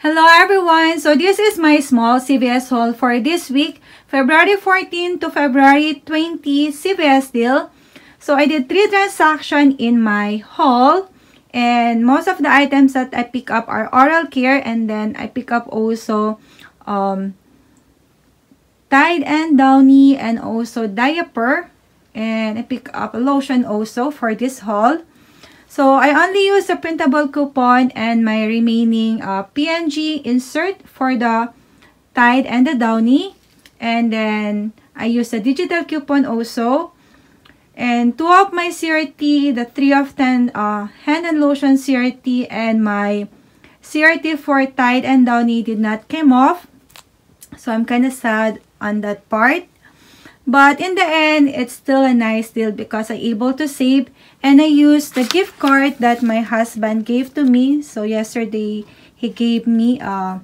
Hello everyone! So this is my small CVS haul for this week, February 14 to February 20 CVS deal. So I did three transactions in my haul and most of the items that I pick up are oral care and then I pick up also um, Tide and Downy and also diaper and I pick up a lotion also for this haul. So, I only use the printable coupon and my remaining uh, PNG insert for the Tide and the Downy. And then, I use the digital coupon also. And two of my CRT, the 3 of 10 uh, hand and lotion CRT and my CRT for Tide and Downy did not came off. So, I'm kind of sad on that part. But in the end, it's still a nice deal because I'm able to save and I used the gift card that my husband gave to me. So yesterday, he gave me a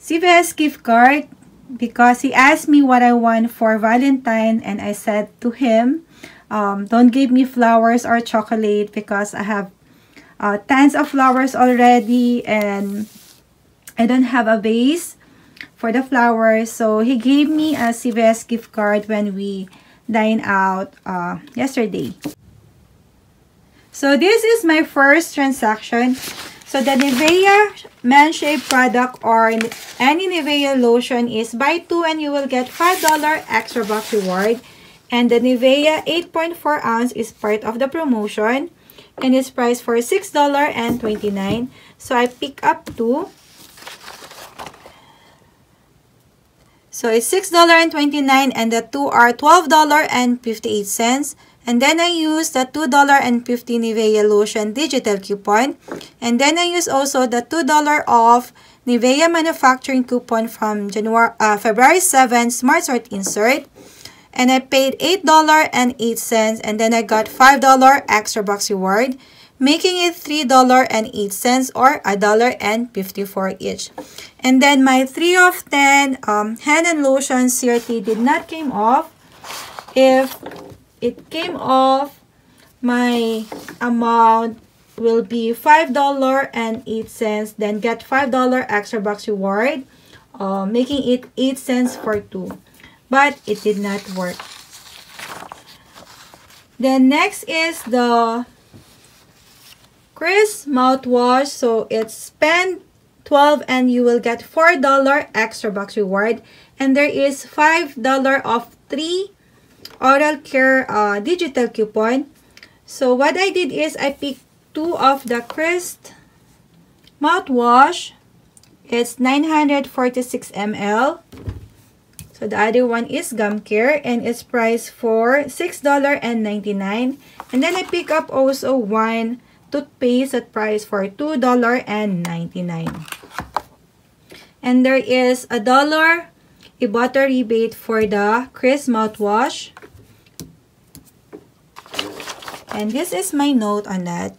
CVS gift card because he asked me what I want for Valentine and I said to him, um, don't give me flowers or chocolate because I have uh, tons of flowers already and I don't have a vase for the flowers. So, he gave me a CVS gift card when we dine out uh, yesterday. So, this is my first transaction. So, the Nivea Men Shave product or any Nivea lotion is buy two and you will get $5 extra box reward. And the Nivea 8.4 ounce is part of the promotion. And it's priced for $6.29. So, I pick up two. So it's $6.29 and the two are $12.58. And then I use the $2.50 Nivea Lotion digital coupon. And then I use also the $2 off Nivea manufacturing coupon from January, uh, February 7 SmartSource Insert. And I paid $8.08 and then I got $5 extra box reward making it $3.08 or $1.54 each. And then my 3 of 10 um, hand and lotion CRT did not came off. If it came off, my amount will be $5.08 then get $5 extra box reward uh, making it 8 cents for 2 but it did not work then next is the Crest mouthwash. So it's spend 12 and you will get $4 extra box reward. And there is $5 off 3 oral care uh, digital coupon. So what I did is I picked two of the Crest mouthwash. It's 946 ml. So the other one is gum care and it's priced for $6.99. And then I pick up also one toothpaste at price for $2.99. And there is a dollar Ibotta rebate for the Crest mouthwash. And this is my note on that.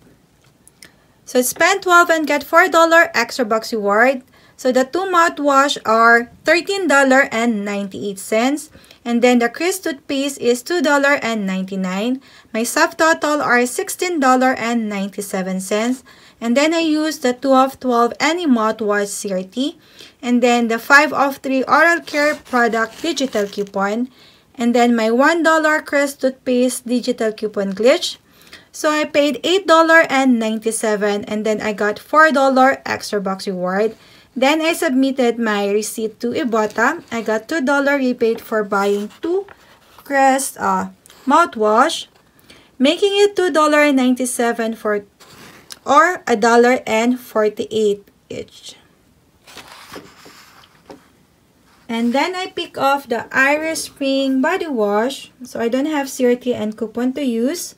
So spend 12 and get $4 extra bucks reward. So the two mouthwash are $13.98. And then the Crest toothpaste is $2.99. My subtotal are $16.97. And then I use the 2 of 12 any mouthwash CRT. And then the 5 of 3 oral care product digital coupon. And then my $1 Crest toothpaste digital coupon glitch. So I paid $8.97 and then I got $4 extra box reward. Then I submitted my receipt to Ibotta. I got $2 rebate for buying two Crest uh, mouthwash, making it $2.97 for or $1.48 each. And then I pick off the Irish Spring Body Wash. So I don't have CRT and coupon to use.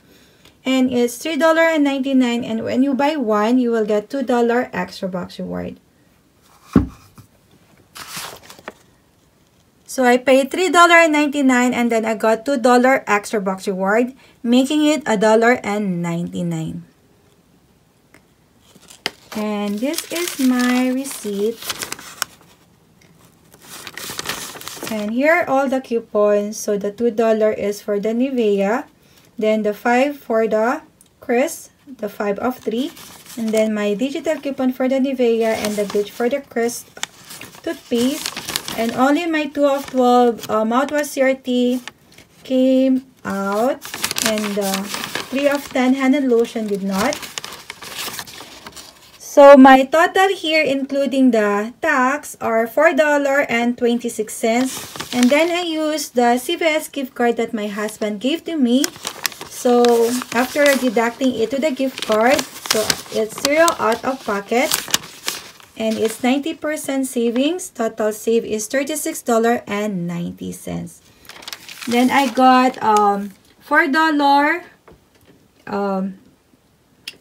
And it's $3.99 and when you buy one, you will get $2 extra box reward. So I paid $3.99 and then I got $2 extra box reward, making it $1.99. And this is my receipt. And here are all the coupons. So the $2 is for the Nivea. Then the 5 for the Crest, the 5 of 3. And then my digital coupon for the Nivea and the Bleach for the Crest toothpaste. And only my 2 of 12 uh, mouthwash CRT came out. And uh, 3 of 10 hand and lotion did not. So my total here including the tax are $4.26. And then I used the CVS gift card that my husband gave to me. So after deducting it to the gift card, so it's zero out of pocket. And it's 90% savings. Total save is $36.90. Then I got um, $4 um,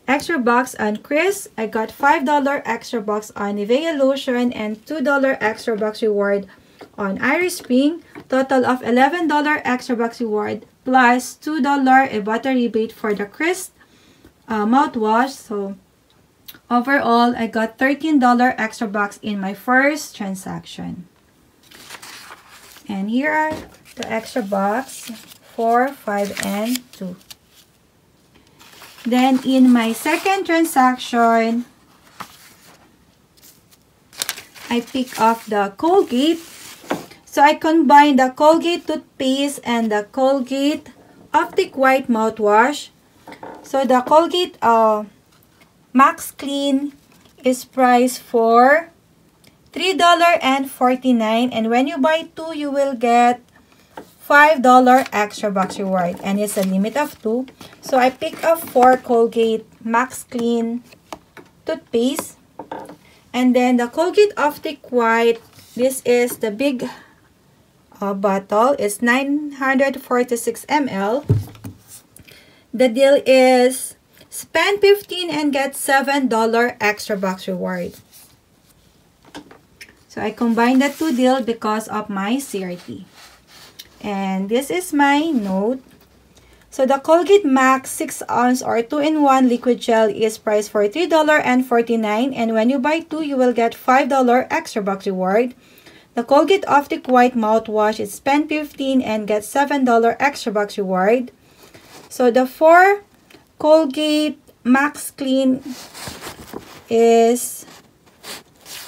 extra box on Crest. I got $5 extra box on Nivea lotion and $2 extra box reward on Irish Spring. Total of $11 extra box reward plus $2 Ibotta rebate for the Crest uh, mouthwash. So overall, I got $13 extra box in my first transaction. And here are the extra box 4, 5, and 2. Then, in my second transaction, I pick up the Colgate. So, I combine the Colgate toothpaste and the Colgate Optic White mouthwash. So, the Colgate uh, Max Clean is priced for $3.49 and when you buy two, you will get $5 extra box reward and it's a limit of 2. So I pick up 4 Colgate Max Clean toothpaste and then the Colgate Optic White this is the big uh, bottle it's 946 ml the deal is spend 15 and get $7 extra box reward so I combine the two deal because of my CRT and this is my note. So the Colgate Max 6 ounce or 2-in-1 liquid gel is priced for $3.49 and when you buy 2 you will get $5 extra box reward. The Colgate Optic White mouthwash is spend 15 and get $7 extra box reward. So the 4 Colgate Max Clean is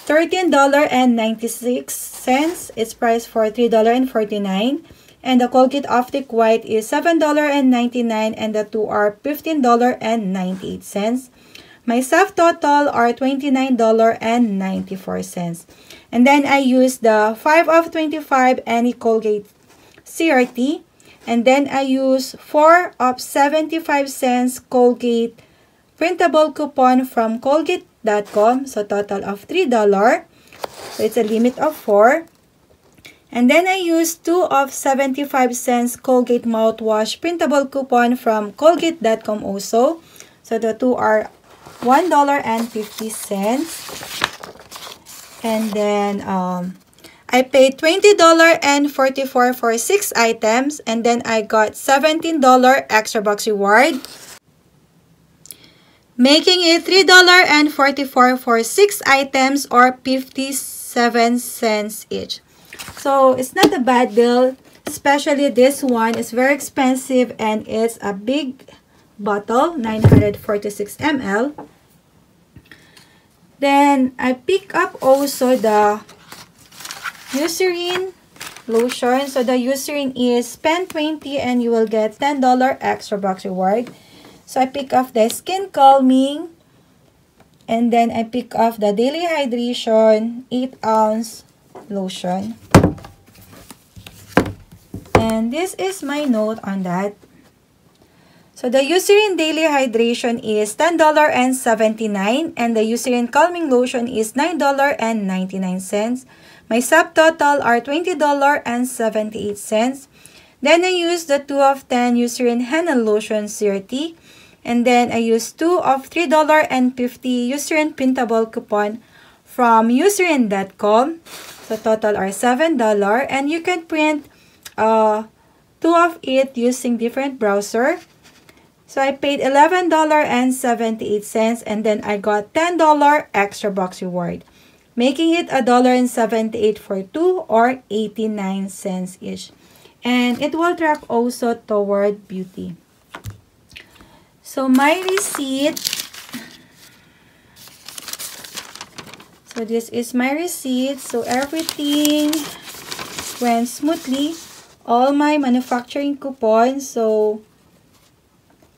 $13.96. It's priced for $3.49 and the Colgate Optic White is $7.99 and the two are $15.98. My sub total are $29.94. And then I use the 5 of 25 any Colgate CRT. And then I use 4 of 75 cents Colgate printable coupon from Colgate.com. So total of $3. So it's a limit of 4. And then I used 2 of 75 cents Colgate mouthwash printable coupon from Colgate.com also. So the two are $1.50. And then um, I paid $20.44 for 6 items. And then I got $17 extra box reward. Making it $3.44 for 6 items or 57 cents each. So, it's not a bad deal. Especially this one is very expensive and it's a big bottle, 946 ml. Then, I pick up also the Eucerin lotion. So, the Eucerin is spend 20 and you will get $10 extra box reward. So, I pick off the Skin Calming. And then, I pick off the Daily Hydration 8 ounce lotion. And this is my note on that. So the Eucerin Daily Hydration is $10.79 and the Eucerin Calming Lotion is $9.99. My subtotal are $20.78. Then I use the 2 of 10 Eucerin Henna Lotion CRT. And then I use 2 of $3.50 Eucerin Printable Coupon from Eucerin.com. So total are $7 and you can print uh, two of it using different browser. So I paid $11.78 and then I got $10 extra box reward, making it $1.78 for two or 89 cents each. And it will track also toward beauty. So my receipt So this is my receipt. So everything went smoothly. All my manufacturing coupons. So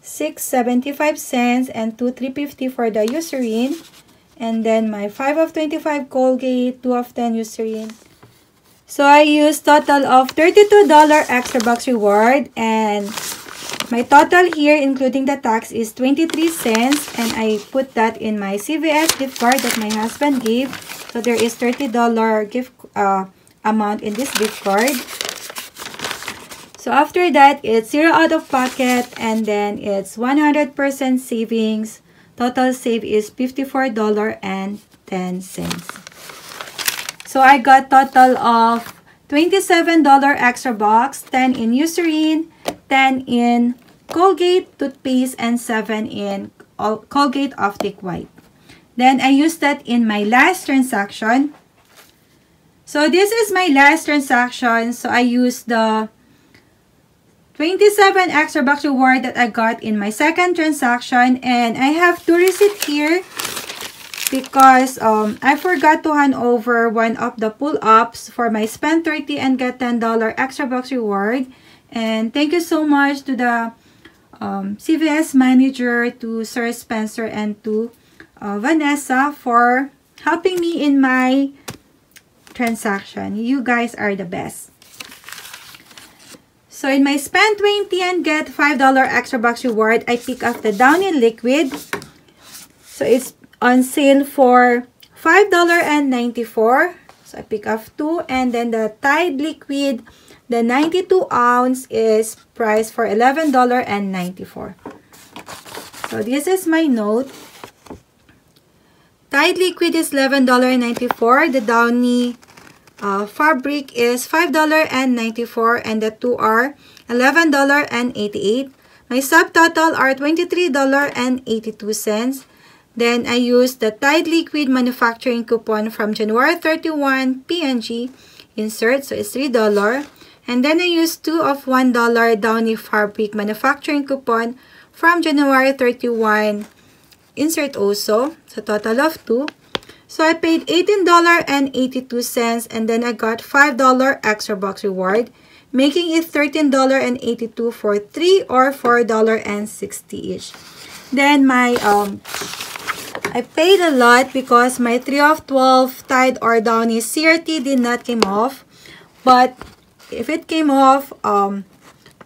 6.75 cents and 2.350 for the Eucerin. And then my 5 of 25 Colgate, 2 of 10 Eucerin. So I used total of $32 extra box reward and my total here including the tax is 23 cents and I put that in my CVS gift card that my husband gave. So there is $30 gift uh, amount in this gift card. So after that, it's zero out of pocket and then it's 100% savings. Total save is $54.10. So I got total of $27 extra box, 10 in Eucerin, 10 in Colgate toothpaste, and 7 in Colgate Optic White. Then I used that in my last transaction. So this is my last transaction. So I used the 27 extra bucks reward that I got in my second transaction. And I have two receipts here because um, I forgot to hand over one of the pull-ups for my spend 30 and get $10 extra bucks reward. And thank you so much to the um, CVS manager, to Sir Spencer, and to uh, Vanessa for helping me in my transaction. You guys are the best. So in my spend 20 and get $5 extra box reward, I pick up the Downy Liquid. So it's on sale for $5.94. So I pick up two. And then the Tide Liquid, the 92 ounce is priced for $11.94. So this is my note. Tide Liquid is $11.94. The Downy uh, fabric is $5.94 and the two are $11.88. My subtotal are $23.82. Then I used the Tide Liquid manufacturing coupon from January 31 P&G insert, so it's $3. And then I used two of $1 Downy Fabric manufacturing coupon from January 31 insert also, so total of 2. So I paid $18.82 and then I got $5 extra box reward, making it $13.82 for 3 or $4.60 each. Then my, um, I paid a lot because my 3 of 12 Tide or Downy CRT did not came off. But if it came off, um,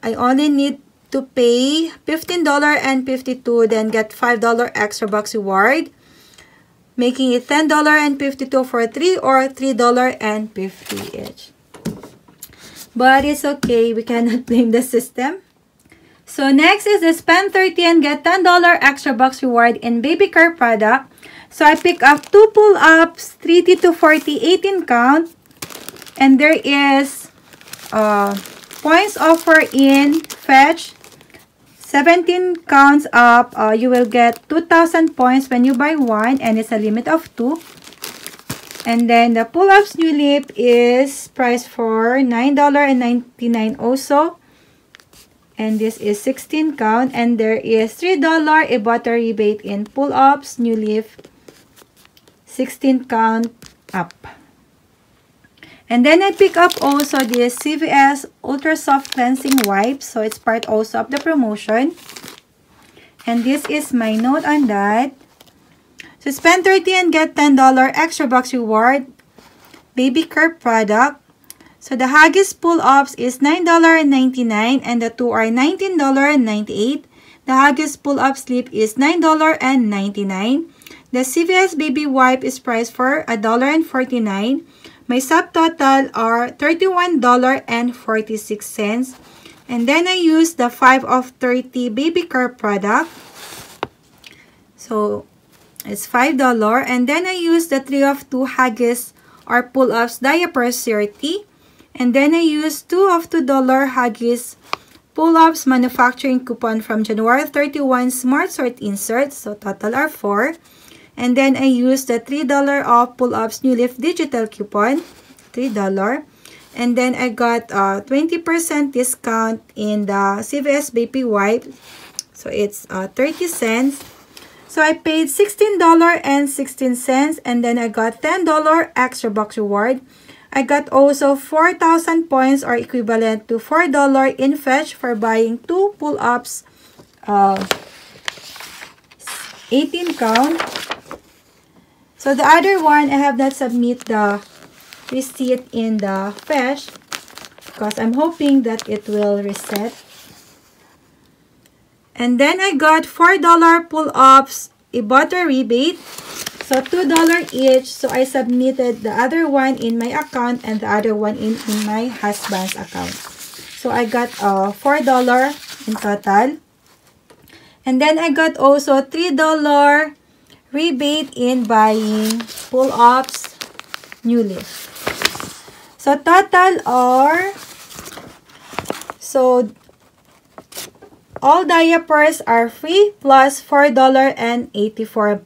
I only need to pay $15.52 then get $5 extra box reward making it $10.52 for 3 or $3.50 each. But it's okay, we cannot blame the system. So next is the spend 30 and get $10 extra box reward in baby care product. So I pick up two pull-ups, 30 to 40, 18 count. And there is uh, points offer in Fetch 17 counts up, uh, you will get 2,000 points when you buy one and it's a limit of 2. And then the pull-ups new leaf is priced for $9.99 also. And this is 16 count and there is $3 Ibotta rebate in pull-ups new leaf 16 count up. And then I pick up also this CVS Ultra Soft Cleansing Wipes. So it's part also of the promotion. And this is my note on that. So spend 30 and get $10 extra box reward. Baby Care product. So the Huggies pull-ups is $9.99 and the two are $19.98. The Huggies pull-up slip is $9.99. The CVS baby wipe is priced for $1.49. My subtotal are $31.46. And then I use the 5 of 30 baby care product. So, it's $5. And then I use the 3 of 2 Huggies or pull-ups diaper 30. And then I use 2 of $2 Huggies pull-ups manufacturing coupon from January 31 SmartSource Insert. So, total are 4. And then I used the $3 off pull-ups New Leaf digital coupon. $3. And then I got a 20% discount in the CVS Baby Wipe. So it's uh, 30 cents. So I paid $16.16 and then I got $10 extra box reward. I got also 4,000 points or equivalent to $4 in fetch for buying two pull-ups, uh, 18 count. So the other one, I have not submit the receipt in the fetch because I'm hoping that it will reset. And then I got $4 pull-ups, Ibotta rebate. So $2 each. So I submitted the other one in my account and the other one in, in my husband's account. So I got uh, $4 in total. And then I got also $3 rebate in buying pull-ups new leaf. So total are so all diapers are free plus $4.84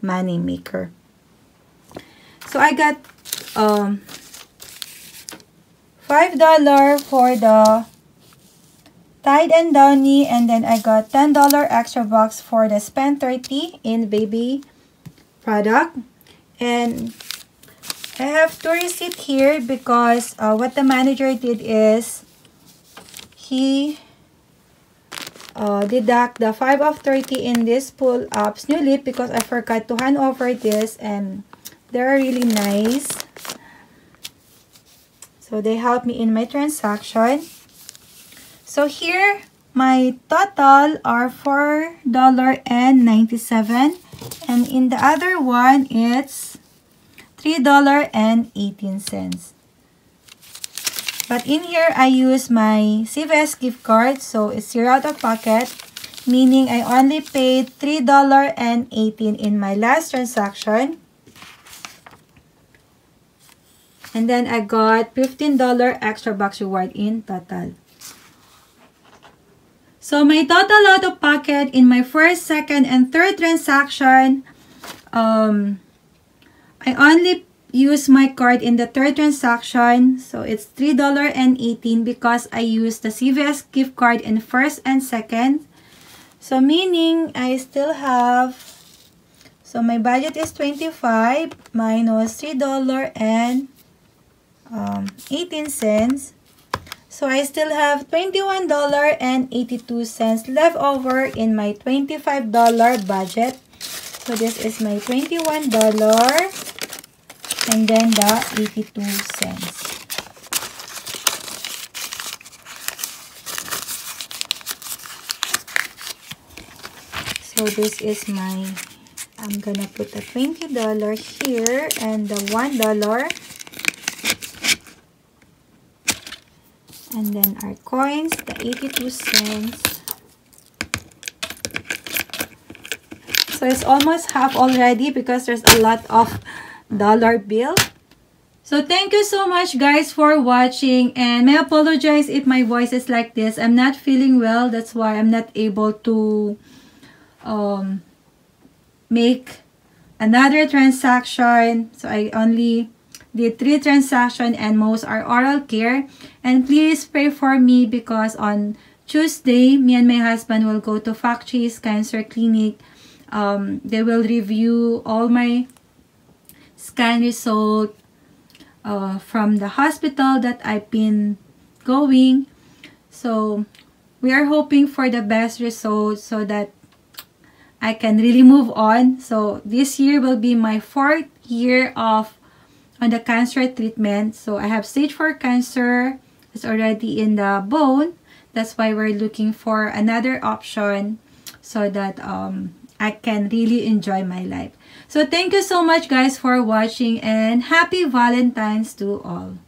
money maker. So I got um $5 for the Tide and Downy and then I got $10 extra box for the spend 30 in baby product. And I have to receipt here because uh, what the manager did is he uh, deduct the 5 of 30 in this pull-ups new because I forgot to hand over this and they're really nice. So they help me in my transaction. So here, my total are $4.97 and in the other one, it's $3.18. But in here, I use my CVS gift card. So, it's zero out of pocket. Meaning, I only paid $3.18 in my last transaction. And then, I got $15 extra box reward in total. So, my total out of pocket in my first, second, and third transaction, um, I only use my card in the third transaction. So it's $3.18 because I used the CVS gift card in first and second. So meaning I still have, so my budget is 25 minus $3 and um, 18 cents. So I still have $21.82 left over in my $25 budget. So this is my $21 and then the 82 cents. So this is my, I'm gonna put the $20 here and the $1 and then our coins, the 82 cents. So it's almost half already because there's a lot of dollar bill. So thank you so much guys for watching and may apologize if my voice is like this. I'm not feeling well. That's why I'm not able to um, make another transaction. So I only did three transactions and most are oral care. And please pray for me because on Tuesday, me and my husband will go to Factories Cancer Clinic. Um, they will review all my scan result uh, from the hospital that I've been going. So we are hoping for the best results so that I can really move on. So this year will be my fourth year of on the cancer treatment. So I have stage 4 cancer. It's already in the bone. That's why we're looking for another option so that um, I can really enjoy my life. So thank you so much guys for watching and happy Valentine's to all.